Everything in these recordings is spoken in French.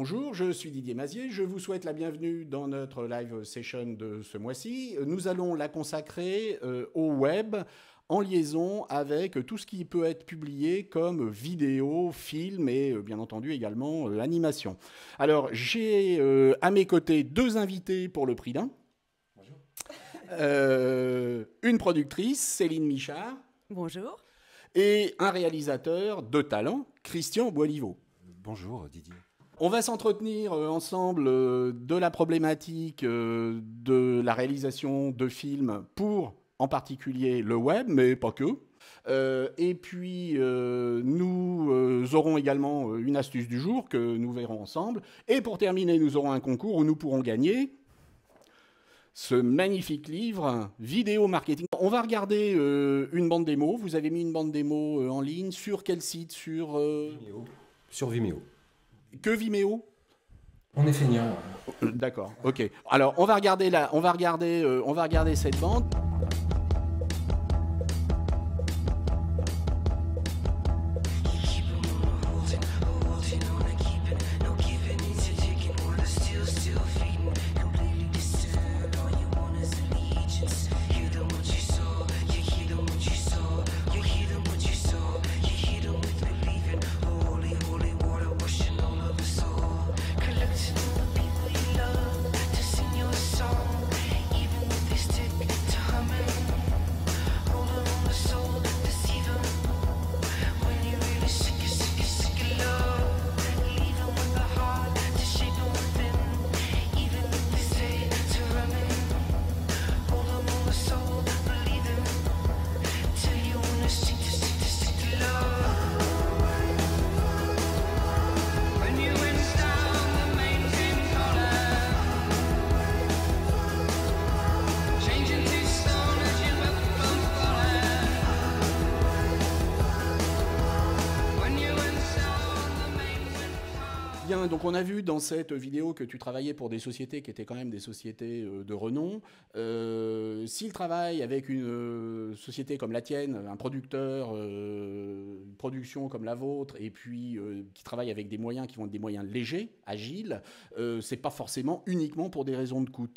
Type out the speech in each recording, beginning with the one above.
Bonjour, je suis Didier Mazier. Je vous souhaite la bienvenue dans notre live session de ce mois-ci. Nous allons la consacrer euh, au web en liaison avec tout ce qui peut être publié comme vidéo, film et euh, bien entendu également euh, animation. Alors j'ai à mes côtés deux invités pour le prix d'un. Bonjour. une productrice, Céline Michard. Bonjour. Et un réalisateur de talent, Christian Boiliveau. Bonjour Didier. On va s'entretenir euh, ensemble euh, de la problématique euh, de la réalisation de films pour en particulier le web, mais pas que. et puis, nous aurons également une astuce du jour que nous verrons ensemble. Et pour terminer, nous aurons un concours où nous pourrons gagner ce magnifique livre, Vidéo Marketing. On va regarder une bande démo. Vous avez mis une bande démo en ligne. Sur quel site? Sur Vimeo. Sur Vimeo. Que Vimeo On est feignant. D'accord, ok. Alors on va regarder là, on va regarder, euh, on va regarder cette bande. Donc on a vu dans cette vidéo que tu travaillais pour des sociétés qui étaient quand même des sociétés euh, de renom. Euh, s'il travaille avec une euh, société comme la tienne, un producteur, une production comme la vôtre, et puis qui travaille avec des moyens qui vont être des moyens légers, agiles, c'est pas forcément uniquement pour des raisons de coût.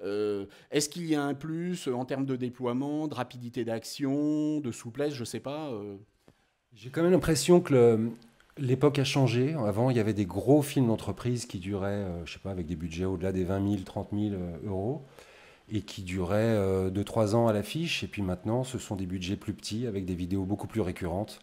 Est-ce qu'il y a un plus en termes de déploiement, de rapidité d'action, de souplesse, je sais pas J'ai quand même l'impression que le, L'époque a changé. Avant, il y avait des gros films d'entreprise qui duraient, euh, je sais pas, avec des budgets au-delà des 20 000, 30 000 euros et qui duraient 2-3 euh, ans à l'affiche. Et puis maintenant, ce sont des budgets plus petits avec des vidéos beaucoup plus récurrentes.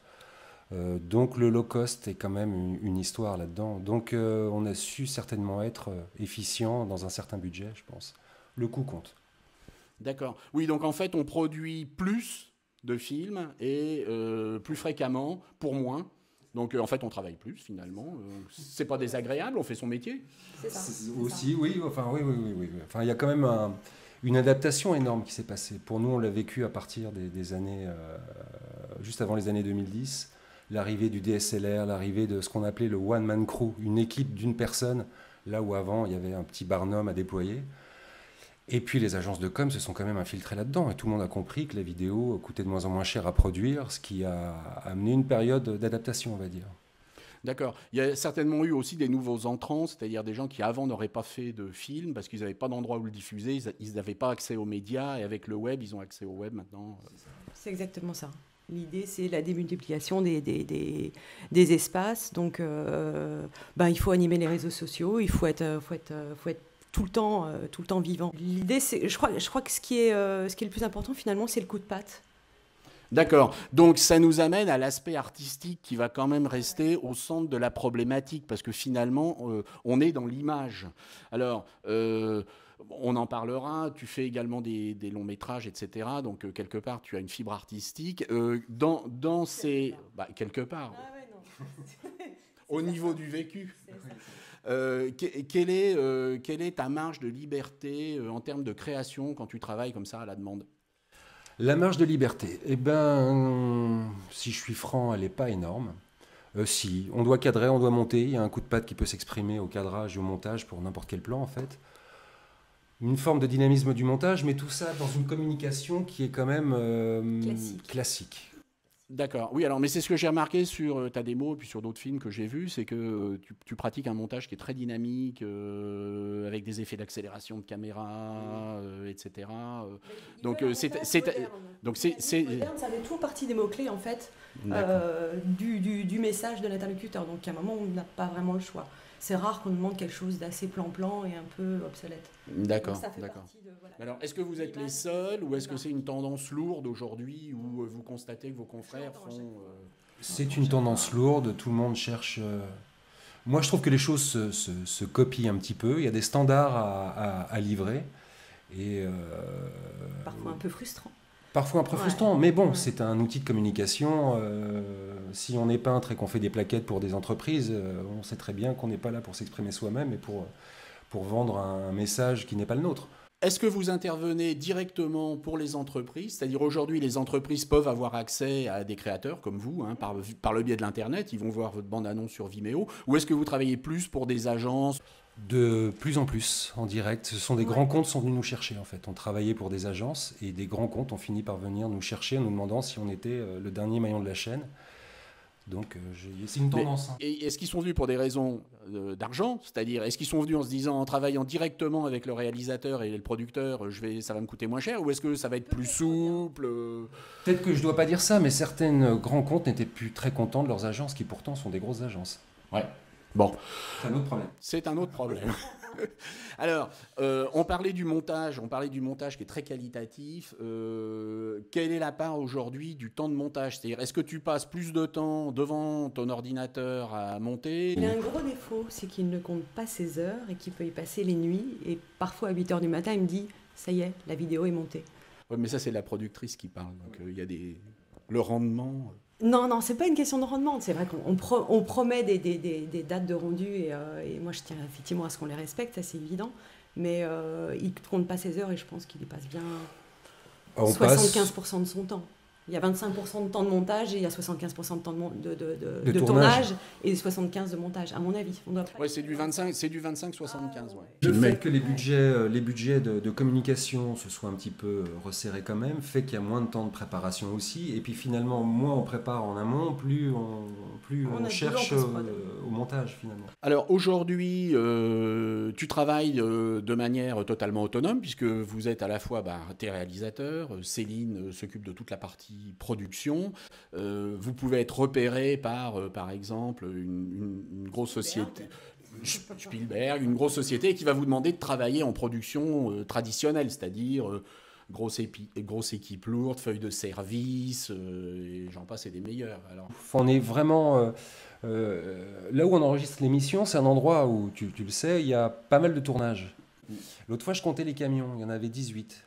Euh, donc le low cost est quand même une, histoire là-dedans. Donc on a su certainement être efficient dans un certain budget, je pense. Le coût compte. D'accord. Oui, donc en fait, on produit plus de films et plus fréquemment pour moins. Donc euh, en fait, on travaille plus finalement. Euh, c'est pas désagréable, on fait son métier. C'est ça. Aussi, oui. Enfin, oui, oui, oui, Enfin, il y a quand même une adaptation énorme qui s'est passée. Pour nous, on l'a vécu à partir des, années, euh, juste avant les années 2010, l'arrivée du DSLR, l'arrivée de ce qu'on appelait le one man crew, une équipe d'une personne, là où avant il y avait un petit barnum à déployer. Et puis les agences de com se sont quand même infiltrées là-dedans et tout le monde a compris que la vidéo coûtait de moins en moins cher à produire, ce qui a amené une période d'adaptation, on va dire. D'accord. Il y a certainement eu aussi des nouveaux entrants, c'est-à-dire des gens qui avant n'auraient pas fait de film parce qu'ils n'avaient pas d'endroit où le diffuser, ils n'avaient pas accès aux médias et avec le web, ils ont accès au web maintenant. C'est exactement ça. L'idée, c'est la démultiplication des, des, des, espaces. Donc, euh, ben, il faut animer les réseaux sociaux, il faut être, faut être, faut être tout le temps, euh, tout le temps vivant. L'idée, c'est, je crois, je crois que ce qui est, euh, ce qui est le plus important finalement, c'est le coup de patte. D'accord. Donc ça nous amène à l'aspect artistique qui va quand même rester au centre de la problématique parce que finalement euh, on est dans l'image. Alors on en parlera. Tu fais également des, longs métrages, etc. Donc quelque part tu as une fibre artistique. dans, dans ces bah, quelque part. Ah au niveau du vécu. Euh, quelle, est, euh, quelle est ta marge de liberté euh, en termes de création quand tu travailles comme ça à la demande? La marge de liberté, eh ben, si je suis franc, elle n'est pas énorme. si, on doit cadrer, on doit monter, il y a un coup de patte qui peut s'exprimer au cadrage et au montage pour n'importe quel plan en fait. Une forme de dynamisme du montage, mais tout ça dans une communication qui est quand même classique. D'accord. Oui, alors, mais c'est ce que j'ai remarqué sur euh, ta démo et puis sur d'autres films que j'ai vus, c'est que euh, tu, tu pratiques un montage qui est très dynamique, euh, avec des effets d'accélération de caméra, etc. Donc, c'est- c'est- donc c'est- c'est- Moderne, ça fait toujours partie des mots-clés, en fait, du- du message de l'interlocuteur. Donc, à un moment, on n'a pas vraiment le choix. C'est rare qu'on demande quelque chose d'assez plan-plan et un peu obsolète. D'accord, d'accord. voilà. Alors, est-ce que vous êtes les seuls ou est-ce que c'est une tendance lourde aujourd'hui où euh, vous constatez que vos confrères font... euh, C'est une tendance lourde, tout le monde cherche. euh, Moi, je trouve que les choses se, se- se copient un petit peu. Il y a des standards à, à- à livrer. Et euh, Parfois un peu frustrant. Parfois un peu Ouais. frustrant. Mais bon, Ouais. c'est un outil de communication. euh, si on est peintre et qu'on fait des plaquettes pour des entreprises, euh, on sait très bien qu'on n'est pas là pour s'exprimer soi-même et pour, pour vendre un message qui n'est pas le nôtre. Est-ce que vous intervenez directement pour les entreprises? C'est-à-dire aujourd'hui, les entreprises peuvent avoir accès à des créateurs comme vous, hein, par, par le biais de l'Internet, ils vont voir votre bande-annonce sur Vimeo, ou est-ce que vous travaillez plus pour des agences? De plus en plus en direct. Ce sont des Ouais. grands comptes qui sont venus nous chercher en fait. On travaillait pour des agences et des grands comptes ont fini par venir nous chercher en nous demandant si on était euh, le dernier maillon de la chaîne. Donc euh, j'ai- c'est une tendance. hein. Et est-ce qu'ils sont venus pour des raisons euh, d'argent? C'est-à-dire, est-ce qu'ils sont venus en se disant, en travaillant directement avec le réalisateur et le producteur, je vais, ça va me coûter moins cher? Ou est-ce que ça va être plus souple Peut-être que je dois pas dire ça, mais certains grands comptes n'étaient plus très contents de leurs agences qui pourtant sont des grosses agences. Bon, C'est un autre problème. c'est un autre problème. Alors, euh, on parlait du montage, on parlait du montage qui est très qualitatif. Euh, quelle est la part aujourd'hui du temps de montage? C'est-à-dire, est-ce que tu passes plus de temps devant ton ordinateur à monter? Il a un gros défaut, c'est qu'il ne compte pas ses heures et qu'il peut y passer les nuits. Et parfois, à 8 h du matin, il me dit Ça y est, la vidéo est montée. Ouais, mais ça, c'est la productrice qui parle. Donc, euh, il y a des... le rendement. Non, non, c'est pas une question de rendement. C'est vrai qu'on on pro- on promet des, des- des- des dates de rendu et, euh, et moi je tiens effectivement à ce qu'on les respecte, ça c'est évident. Mais euh, il ne compte pas ses heures et je pense qu'il y passe bien On passe 75% de son temps. Il y a 25% de temps de montage et il y a 75% de temps de, mon- de, de- de- De de tournage. tournage. et 75% de montage, à mon avis. On doit pas- Ouais, c'est du 25, c'est du 25-75, ouais. Le fait que les budgets, euh, les budgets de, de communication se soient un petit peu euh, resserrés quand même fait qu'il y a moins de temps de préparation aussi. Et puis finalement, moins on prépare en amont, plus on, plus On cherche euh, au montage finalement. Alors aujourd'hui, euh, tu travailles euh, de manière totalement autonome puisque vous êtes à la fois bah, tes réalisateurs, Céline s'occupe de toute la partie production. Euh, vous pouvez être repéré par, euh, par exemple, une, une- une grosse société. Spielberg, une grosse société qui va vous demander de travailler en production euh, traditionnelle, c'est-à-dire euh, grosse, épi- grosse équipe lourde, feuille de service, euh, et j'en passe et des meilleurs. Alors, On est vraiment euh, euh, là où on enregistre l'émission, c'est un endroit où tu, tu le sais, il y a pas mal de tournages. L'autre fois, je comptais les camions, il y en avait 18.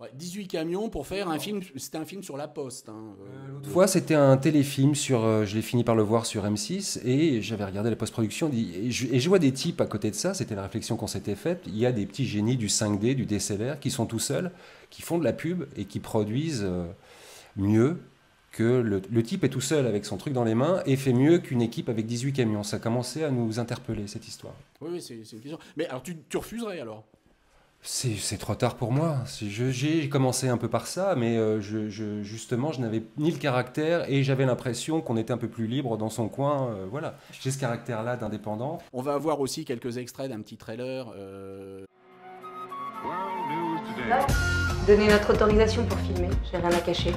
Ouais, 18 camions pour faire un film, c'était un film sur la poste. hein, euh, L'autre fois, c'était un téléfilm sur. euh, je l'ai fini par le voir sur M6 et j'avais regardé la post-production et je, et je vois des types à côté de ça. C'était la réflexion qu'on s'était faite. Il y a des petits génies du 5D, du DSLR qui sont tout seuls, qui font de la pub et qui produisent euh, mieux que le, le type est tout seul avec son truc dans les mains et fait mieux qu'une équipe avec 18 camions. Ça commençait à nous interpeller cette histoire. Oui, oui, c'est c'est une question. Mais alors, tu, tu refuserais alors? C'est c'est trop tard pour moi. J'ai commencé un peu par ça, mais euh, je, je- justement, je n'avais ni le caractère et j'avais l'impression qu'on était un peu plus libre dans son coin. euh, voilà, j'ai ce caractère-là d'indépendant. On va avoir aussi quelques extraits d'un petit trailer. euh, Donnez notre autorisation pour filmer, j'ai rien à cacher.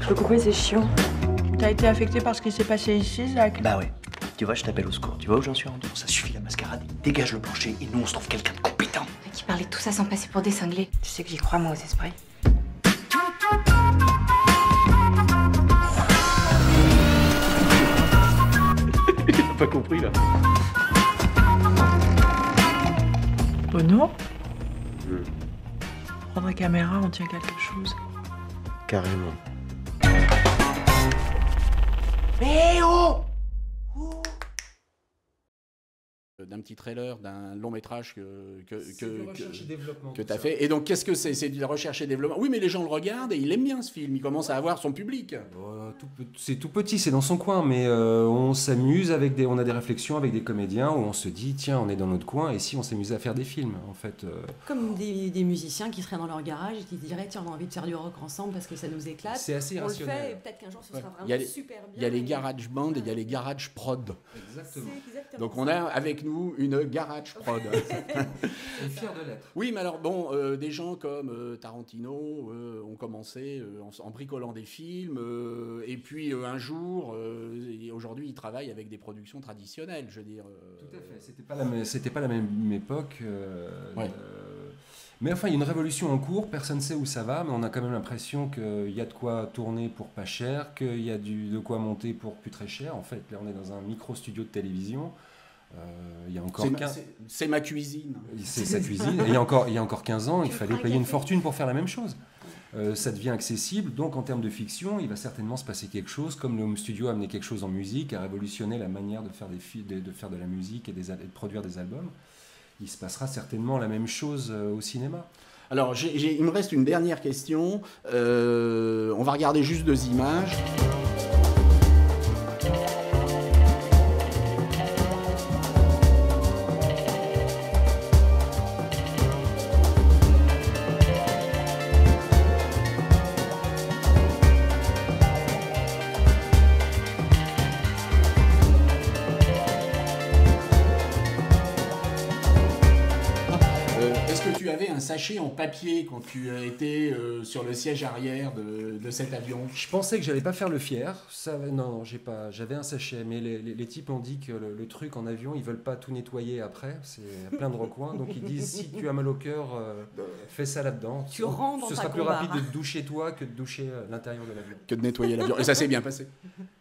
Je peux couper, c'est chiant. T'as été affecté par ce qui s'est passé ici, Zach? Bah ouais. Tu vois, je t'appelle au secours. Tu vois où j'en suis rendu? Ça suffit la mascarade. Dégage le plancher et nous on se trouve quelqu'un de compétent. De tout ça sans passer pour des cinglés. Tu sais que j'y crois, moi, aux esprits. T'as pas compris là Bono Prendre la caméra, on tient quelque chose. Carrément. D'un petit trailer d'un long métrage que, que, et développement, que tout tu as ça. fait. Et donc, qu'est-ce que c'est? C'est de la recherche et développement. Oui, mais les gens le regardent et ils aiment bien ce film. Il commence à avoir son public. C'est tout petit, c'est dans son coin, mais euh, on s'amuse avec des, on a des réflexions avec des comédiens où on se dit tiens, on est dans notre coin et si on s'amusait à faire des films, en fait. euh, Comme des, des musiciens qui seraient dans leur garage et qui diraient tiens, on a envie de faire du rock ensemble parce que ça nous éclate. c'est assez on le fait et peut-être qu'un jour ce Ouais. sera Il vraiment les- super bien. Il y a les garage band et il y a les garage prod. Exactement. exactement Donc, on a avec nous une garage prod. Je suis fier de l'être. Oui, mais alors bon, euh, des gens comme euh, Tarantino euh, ont commencé euh, en, en bricolant des films, euh, et puis euh, un jour, euh, aujourd'hui, ils travaillent avec des productions traditionnelles, je veux dire. euh, Tout à fait. C'était pas la même, c'était pas la même époque. euh, Ouais. euh, mais enfin, il y a une révolution en cours. Personne ne sait où ça va, mais on a quand même l'impression qu'il y a de quoi tourner pour pas cher, qu'il y a du, de quoi monter pour plus très cher. En fait, là, on est dans un micro studio de télévision. Euh, il y a encore c'est ma- 15 c'est- c'est ma cuisine. C'est sa cuisine. Et il y a encore, il y a encore 15 ans, il fallait payer une fortune pour faire la même chose. Euh, ça devient accessible, donc en termes de fiction, il va certainement se passer quelque chose, comme le home studio a amené quelque chose en musique, a révolutionné la manière de faire, des de, de faire de la musique et, des, et de produire des albums. Il se passera certainement la même chose euh, au cinéma. Alors, il me reste une dernière question. Euh, on va regarder juste deux images. Sachet en papier quand tu as été euh, sur le siège arrière de, de cet avion Je pensais que j'allais pas faire le fier. Ça, non, non, j'ai pas. J'avais un sachet, mais les, les- les types ont dit que le, le truc en avion, ils veulent pas tout nettoyer après. C'est plein de recoins, donc ils disent si tu as mal au cœur, euh, fais ça là-dedans. Tu rentres dans Ce sera plus rapide de te doucher toi que de doucher euh, l'intérieur de l'avion. que de nettoyer l'avion. Et ça s'est bien passé.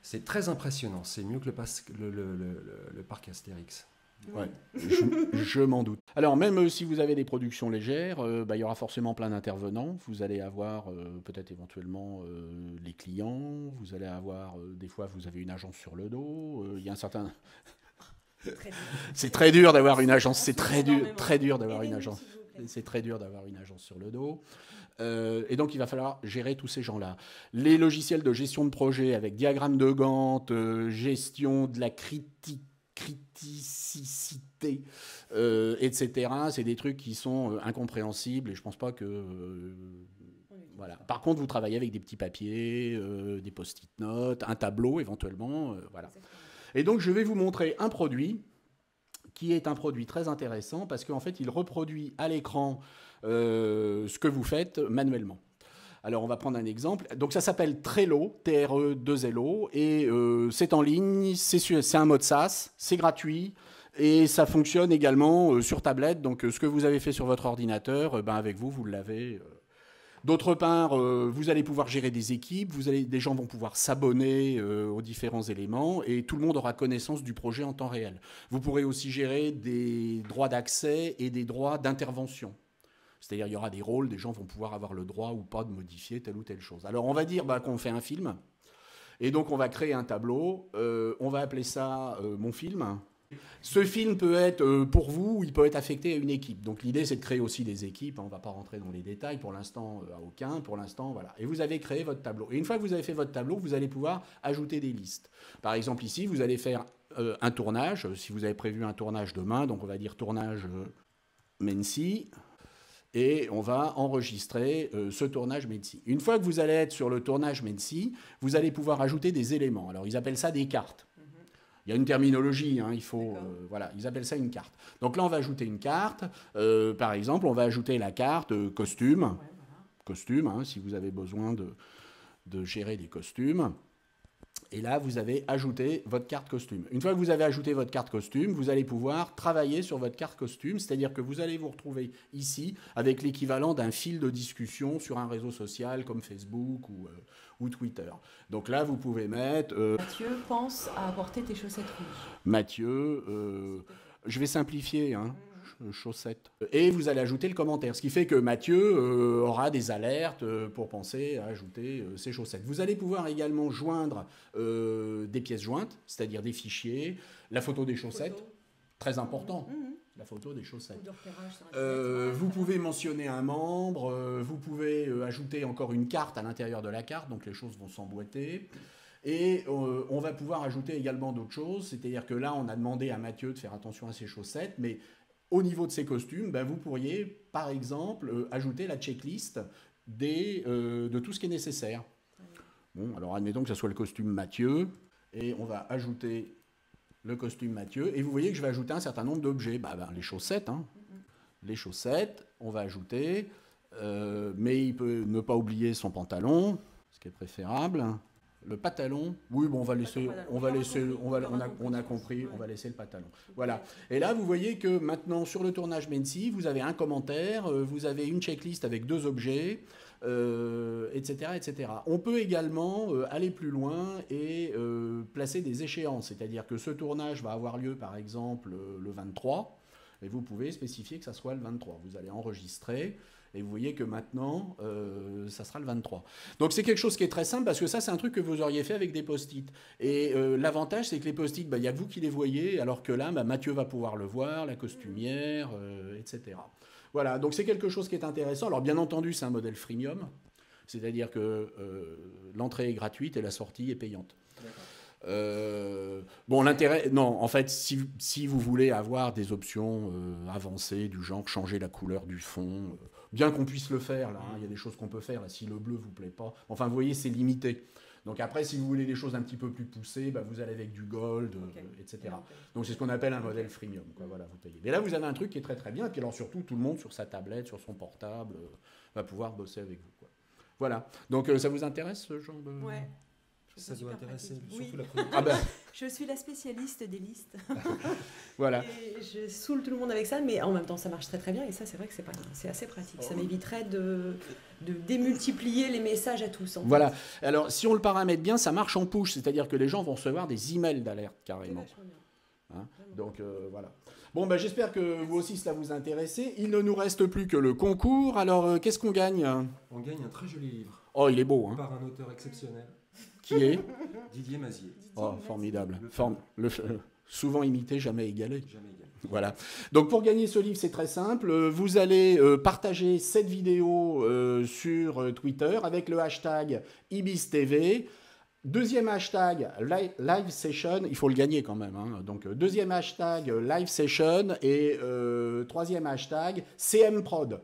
C'est très impressionnant. C'est mieux que le, pas- le, le- le- le- le parc Astérix. Ouais, je, je m'en doute. Alors, même euh, si vous avez des productions légères, euh, bah, il y aura forcément plein d'intervenants. Vous allez avoir euh, peut-être éventuellement euh, les clients. Vous allez avoir, des fois, vous avez une agence sur le dos. Il y a un certain. C'est très dur d'avoir une agence. C'est très dur, très dur d'avoir une agence. C'est très dur d'avoir une agence sur le dos. Euh, et donc, il va falloir gérer tous ces gens-là. Les logiciels de gestion de projet avec diagramme de Gantt, euh, gestion de la criti- euh, etc., c'est des trucs qui sont euh, incompréhensibles et je pense pas que. euh, voilà. Par contre, vous travaillez avec des petits papiers, des post-it notes, un tableau éventuellement. voilà. Et donc, je vais vous montrer un produit qui est un produit très intéressant parce qu'en fait, il reproduit à l'écran ce que vous faites manuellement. Alors, on va prendre un exemple. Donc, ça s'appelle Trello, T-R-E-2-L-O, et euh, c'est en ligne, c'est un mode SaaS, c'est gratuit, et ça fonctionne également euh, sur tablette. Donc, euh, ce que vous avez fait sur votre ordinateur, ben, avec vous, vous l'avez. D'autre part, vous allez pouvoir gérer des équipes, vous allez, des gens vont pouvoir s'abonner aux différents éléments, et tout le monde aura connaissance du projet en temps réel. Vous pourrez aussi gérer des droits d'accès et des droits d'intervention. C'est-à-dire, il y aura des rôles, des gens vont pouvoir avoir le droit ou pas de modifier telle ou telle chose. Alors, on va dire bah, qu'on fait un film, et donc on va créer un tableau, euh, on va appeler ça euh, mon film. Ce film peut être euh, pour vous ou il peut être affecté à une équipe. Donc l'idée c'est de créer aussi des équipes. On ne va pas rentrer dans les détails pour l'instant à aucun. Pour l'instant voilà. Et vous avez créé votre tableau. Et une fois que vous avez fait votre tableau, vous allez pouvoir ajouter des listes. Par exemple ici, vous allez faire un tournage. Si vous avez prévu un tournage demain, donc on va dire tournage Mency. Et on va enregistrer euh, ce tournage Mency. Une fois que vous allez être sur le tournage Mency, vous allez pouvoir ajouter des éléments. Alors ils appellent ça des cartes. Il y a une terminologie, hein, il faut, euh, voilà, ils appellent ça une carte. Donc là, on va ajouter une carte. Euh, par exemple, on va ajouter la carte costume, Ouais, voilà. costume, hein, si vous avez besoin de, de gérer des costumes. Et là, vous avez ajouté votre carte costume. Une fois que vous avez ajouté votre carte costume, vous allez pouvoir travailler sur votre carte costume, c'est-à-dire que vous allez vous retrouver ici avec l'équivalent d'un fil de discussion sur un réseau social comme Facebook ou, euh, ou Twitter. Donc là, vous pouvez mettre euh, Mathieu pense à apporter tes chaussettes rouges. Mathieu, euh, je vais simplifier, hein, chaussettes. Et vous allez ajouter le commentaire, ce qui fait que Mathieu euh, aura des alertes euh, pour penser à ajouter euh, ses chaussettes. Vous allez pouvoir également joindre euh, des pièces jointes, c'est-à-dire des fichiers, la photo des chaussettes. très important. Mhm. La photo des chaussettes. Euh, ouais, vous pouvez mentionner un membre, euh, vous pouvez euh, ajouter encore une carte à l'intérieur de la carte, donc les choses vont s'emboîter. Et euh, on va pouvoir ajouter également d'autres choses, c'est-à-dire que là, on a demandé à Mathieu de faire attention à ses chaussettes, mais au niveau de ses costumes, ben, vous pourriez, par exemple, euh, ajouter la checklist euh, de tout ce qui est nécessaire. Bon, alors admettons que ce soit le costume Mathieu, et on va ajouter le costume Mathieu, et vous voyez que je vais ajouter un certain nombre d'objets. Bah, ben, les chaussettes, hein. les chaussettes, on va ajouter, euh, mais il peut ne pas oublier son pantalon, ce qui est préférable. Le pantalon, oui, bon, on va laisser, on va laisser, on va, on a, compris, on a compris, va laisser le pantalon. Voilà. Et là, vous voyez que maintenant, sur le tournage Mensi, vous avez un commentaire, euh, vous avez une checklist avec deux objets, euh, etc., etc. On peut également euh, aller plus loin et euh, placer des échéances, c'est-à-dire que ce tournage va avoir lieu, par exemple, le 23, et vous pouvez spécifier que ça soit le 23. Vous allez enregistrer. Et vous voyez que maintenant, euh, ça sera le 23. Donc c'est quelque chose qui est très simple parce que ça, c'est un truc que vous auriez fait avec des post-it. Et euh, l'avantage, c'est que les post-it, bah, il y a que vous qui les voyez, alors que là, bah, Mathieu va pouvoir le voir, la costumière, euh, etc. Voilà, donc c'est quelque chose qui est intéressant. Alors bien entendu, c'est un modèle freemium, c'est-à-dire que l'entrée est gratuite et la sortie est payante. Euh, bon, l'intérêt, non, en fait, si, si vous voulez avoir des options euh, avancées du genre changer la couleur du fond, euh, bien qu'on puisse le faire, là, hein, il y a des choses qu'on peut faire, là, si le bleu vous plaît pas, enfin, vous voyez, c'est limité. Donc après, si vous voulez des choses un petit peu plus poussées, bah, vous allez avec du gold, euh, etc. Donc c'est ce qu'on appelle un modèle freemium. Quoi. Voilà, vous payez. Mais là, vous avez un truc qui est très très bien. Et puis alors surtout, tout le monde sur sa tablette, sur son portable, euh, va pouvoir bosser avec vous. Quoi. Voilà. Donc euh, ça vous intéresse ce genre de... Ouais. Ça doit intéresser pratique. surtout Oui. la première. Ah ben Je suis la spécialiste des listes. voilà. Et je saoule tout le monde avec ça, mais en même temps, ça marche très très bien. Et ça, c'est vrai que c'est pas, c'est assez pratique. Ça m'éviterait de, de démultiplier les messages à tous. en fait. Voilà. Alors si on le paramètre bien, ça marche en push, c'est-à-dire que les gens vont recevoir des emails d'alerte carrément. Hein? Donc euh, voilà. Bon, ben, j'espère que vous aussi cela vous intéresse. Il ne nous reste plus que le concours. Alors euh, qu'est-ce qu'on gagne? On gagne un très joli livre Oh, il est beau. Hein. par un auteur exceptionnel, Qui est Didier Mazier. Oh, formidable. Le Form- le- euh, souvent imité, jamais égalé. Jamais. Voilà. Donc pour gagner ce livre, c'est très simple. Euh, Vous allez euh, partager cette vidéo euh, sur Twitter avec le hashtag IbisTV. Deuxième hashtag li- live session, il faut le gagner quand même. hein. Donc deuxième hashtag live session et euh, troisième hashtag CMprod.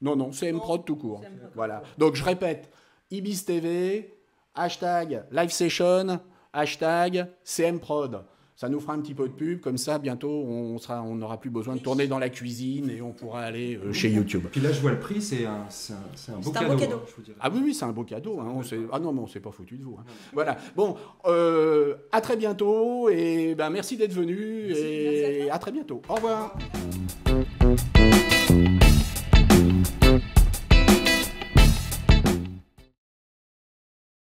Non non CMprod tout court. CMprod. Voilà. Donc je répète IbisTV, hashtag live session, hashtag CMprod. Ça nous fera un petit peu de pub, comme ça bientôt on sera, on n'aura plus besoin de tourner dans la cuisine et on pourra aller euh, chez YouTube. Puis là, je vois le prix, c'est un, c'est un, beau un cadeau. beau cadeau. hein, je vous dirais. Ah oui, oui, c'est un beau cadeau. hein. On Ah non, mais on s'est pas foutu de vous. hein. Voilà. Bon, euh, à très bientôt et ben merci d'être venu Merci et à très bientôt. Au revoir.